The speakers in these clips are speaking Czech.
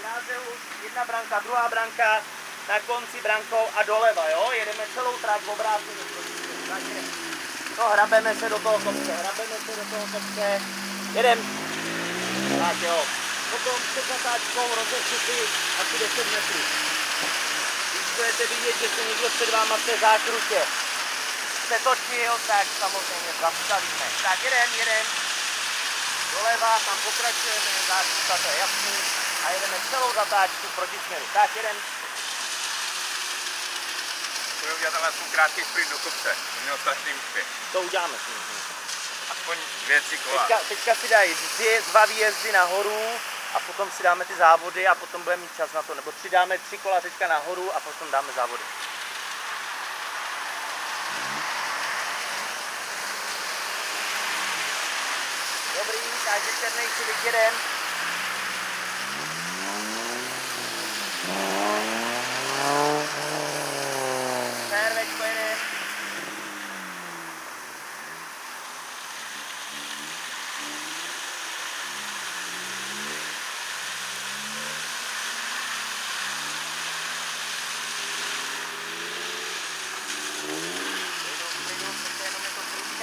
Sráze už jedna branka, druhá branka, na konci brankou a doleva, jo? Jedeme celou trať. Tak jdem. No, hrabeme se do toho kopce, hrabeme se do toho kopce. Jedem. Tak jo. Potom před zatáčkou rozešli asi 10 metrů. Když budete vidět, že se někdo před váma v té zákrutě se točil, tak samozřejmě zastavíme. Tak jedem, jedem. Doleva, tam pokračujeme, zákruta, to je jasný. A jedeme celou zatáčku proti směru. Tak jedem. Budeme udělat ale aspoň krátký sprint do kopce. To měl strašný úspěch. To uděláme. Aspoň dvě, tři kola. Teďka, teďka si dají dvě, dva výjezdy nahoru a potom si dáme ty závody a potom budeme mít čas na to. Nebo tři dáme tři kola teďka nahoru a potom dáme závody. Dobrý, takže černej si vydědem.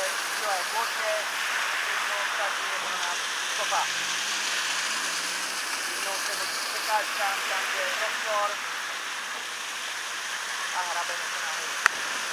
今は合計2つとか昨日で世界チャンピオンでレッドールアラベルスナウ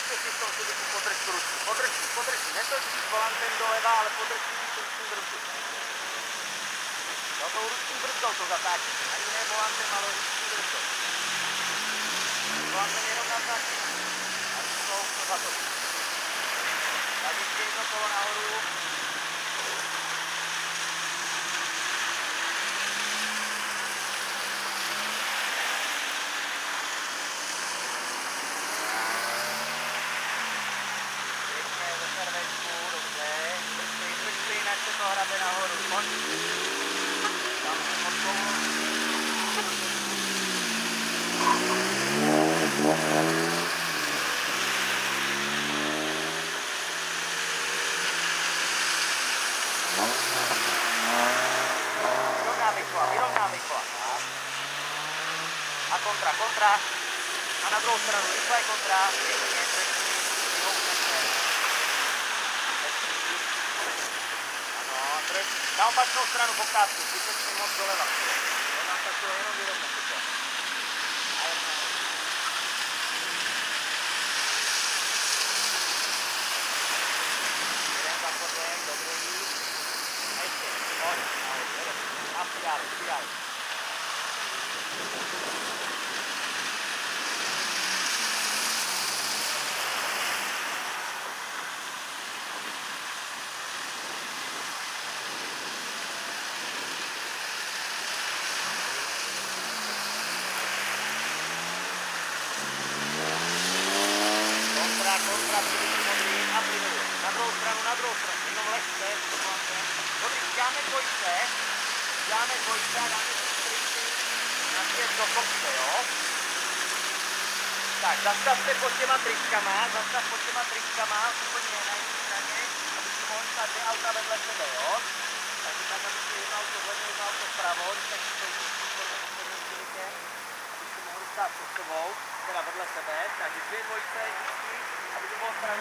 Ještě si seděku podrž tu ruku. Podrž, podrž, netočí volantem doleva, ale podrž si tu ruční brzdu. No tou ruční brzdou to zatáčí. Ani ne volantem, ale ruční brzdou. Volantem jenom natáčí. A rukou to zatočí. Tak ještě jedno kolo nahoru. τώρα δεν αγόρω λοιπόν. Θα μου φορτώ. contra, contra, Ana Brostra, non li fai contra, naopak stranu poptávku, 30 moc doleva. To nám tak to jenom vyrovnat. Obrigado, obrigado. Podem, dobrý. A plynulý. Na druhou stranu, na druhou stranu, jenom lehce, Dobrý, děláme dvojce, děláme dvojce a dáme stringy na svět do kopce, jo? Tak, zastavte pod těma tričkama, zastav pod těma tričkama, úplně na jedné straně, aby si mohli stát dvě auta vedle sebe, jo? Takže tak, aby si jedno auto vlevo, jedno auto vpravo, tak si to está, por favor, para ver-la saber, está a dizer, vou-lhe dizer, a